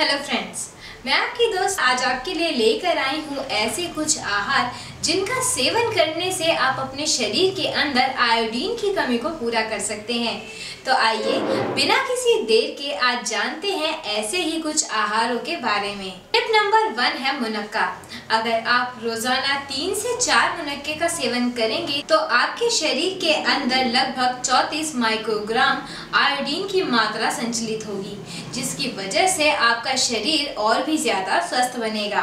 Hello friends मैं आपकी दोस्त आज आपके लिए लेकर आई हूँ ऐसे कुछ आहार जिनका सेवन करने से आप अपने शरीर के अंदर आयोडीन की कमी को पूरा कर सकते हैं। तो आइए, बिना किसी देर के आज जानते हैं ऐसे ही कुछ आहारों के बारे में। टिप नंबर वन है मुनक्का। अगर आप रोज़ाना तीन से चार मुनक्के का सेवन करेंगे तो आपके शरीर के अंदर लगभग 34 माइक्रोग्राम आयोडीन की मात्रा संचलित होगी, जिसकी वजह से आपका शरीर और भी ज़्यादा स्वस्थ बनेगा।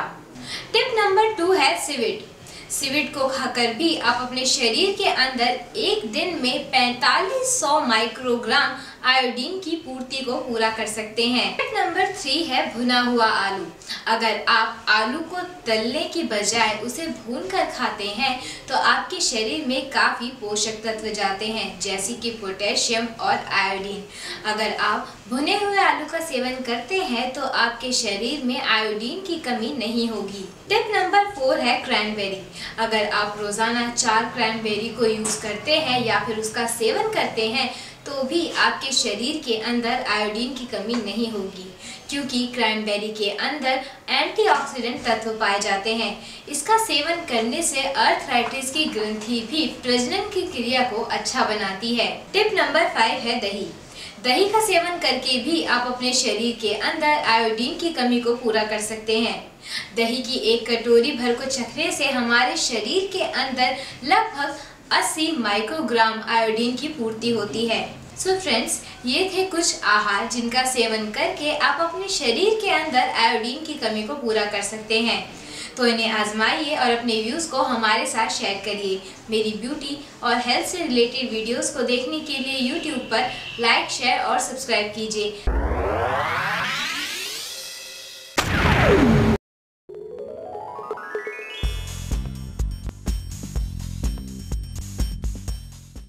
टिप नंबर टू है सिविट। सिविट को खाकर भी आप अपने शरीर के अंदर एक दिन में 4500 माइक्रोग्राम आयोडीन की पूर्ति को पूरा कर सकते हैं। नंबर थ्री है, भुना हुआ आलू। अगर आप आलू को तलने की बजाय उसे भून कर खाते हैं तो आपके शरीर में काफ़ी पोषक तत्व जाते हैं, जैसे कि पोटेशियम और आयोडीन। अगर आप भुने हुए आलू का सेवन करते हैं तो आपके शरीर में आयोडीन की कमी नहीं होगी। टिप नंबर फोर है क्रैनबेरी अगर आप रोज़ाना चार क्रैनबेरी को यूज़ करते हैं या फिर उसका सेवन करते हैं तो भी आपके शरीर के अंदर आयोडीन की कमी नहीं होगी, क्योंकि क्रैनबेरी के अंदर एंटीऑक्सीडेंट तत्व पाए जाते हैं। इसका सेवन करने से अर्थराइटिस की ग्रंथि भी प्रजनन की क्रिया को अच्छा बनाती है। टिप नंबर फाइव है दही। दही का सेवन करके भी आप अपने शरीर के अंदर आयोडीन की कमी को पूरा कर सकते हैं। दही की एक कटोरी भर को चखने से हमारे शरीर के अंदर लगभग 80 माइक्रोग्राम आयोडीन की पूर्ति होती है। सो so फ्रेंड्स ये थे कुछ आहार जिनका सेवन करके आप अपने शरीर के अंदर आयोडीन की कमी को पूरा कर सकते हैं। तो इन्हें आजमाइए और अपने व्यूज़ को हमारे साथ शेयर करिए। मेरी ब्यूटी और हेल्थ से रिलेटेड वीडियोस को देखने के लिए यूट्यूब पर लाइक शेयर और सब्सक्राइब कीजिए।